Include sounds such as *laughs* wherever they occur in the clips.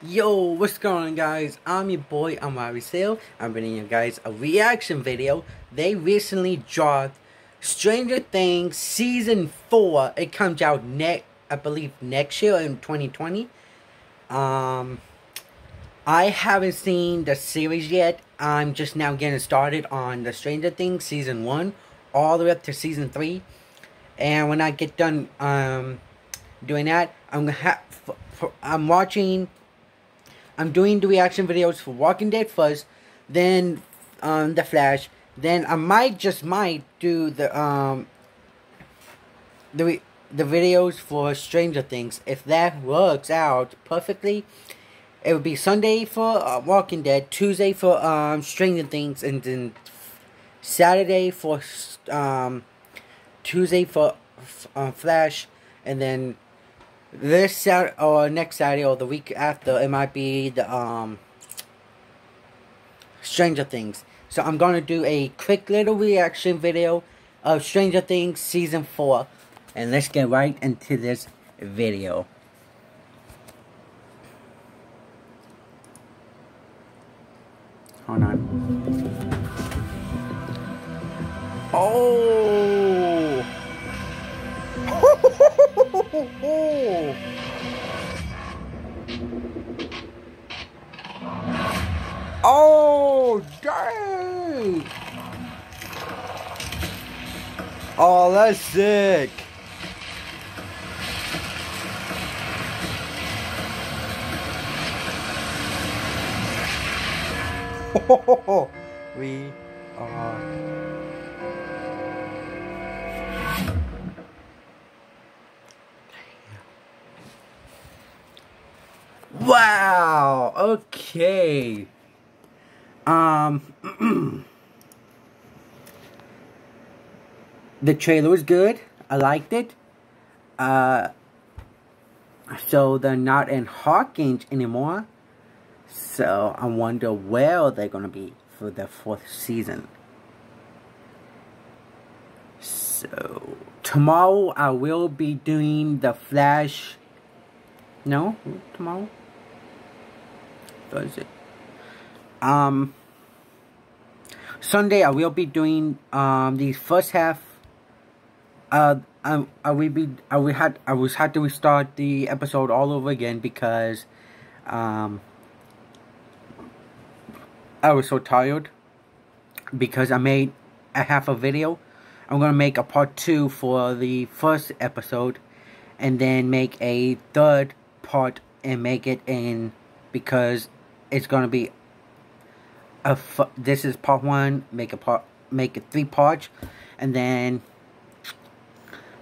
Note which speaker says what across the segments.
Speaker 1: Yo, what's going on guys? I'm your boy, Amari Sayre. I'm bringing you guys a reaction video. They recently dropped Stranger Things Season 4. It comes out next, I believe, next year in 2020. Um, I haven't seen the series yet. I'm just now getting started on the Stranger Things Season 1 all the way up to Season 3. And when I get done um, doing that, I'm gonna have I'm watching I'm doing the reaction videos for Walking Dead first, then um, The Flash, then I might just might do the um the the videos for Stranger Things. If that works out perfectly, it would be Sunday for uh, Walking Dead, Tuesday for um Stranger Things, and then Saturday for um Tuesday for uh, Flash, and then this Saturday or next Saturday or the week after, it might be the um Stranger Things. So I'm gonna do a quick little reaction video of Stranger Things season four, and let's get right into this video. Hold on. Oh. *laughs* Oh, dang! Oh, that's sick. *laughs* we are Wow. Okay. Um. *clears throat* the trailer was good. I liked it. Uh. So they're not in Hawkins anymore. So I wonder where they're gonna be for the fourth season. So tomorrow I will be doing the Flash. No, tomorrow. Thursday. Um, Sunday I will be doing um the first half. Uh, um, I will be I will had I was had to restart the episode all over again because, um, I was so tired because I made a half a video. I'm gonna make a part two for the first episode, and then make a third part and make it in because it's gonna be a this is part one make a part make it three parts and then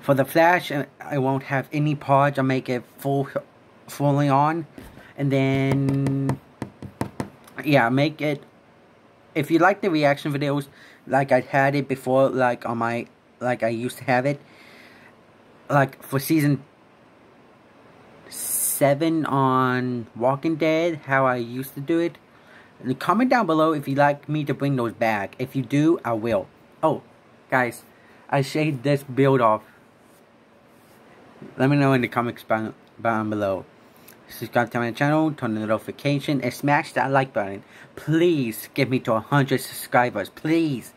Speaker 1: for the flash I won't have any parts I'll make it full fully on and then yeah make it if you like the reaction videos like I had it before like on my like I used to have it like for season 7 on Walking Dead, how I used to do it. Comment down below if you'd like me to bring those back. If you do, I will. Oh, guys, I shaved this build off. Let me know in the comments down below. Subscribe to my channel, turn the notification, and smash that like button. Please get me to 100 subscribers. Please.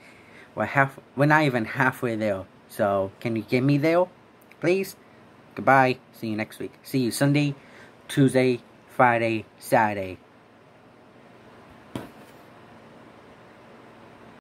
Speaker 1: We're half. We're not even halfway there. So, can you get me there? Please? Goodbye. See you next week. See you Sunday. Tuesday, Friday, Saturday.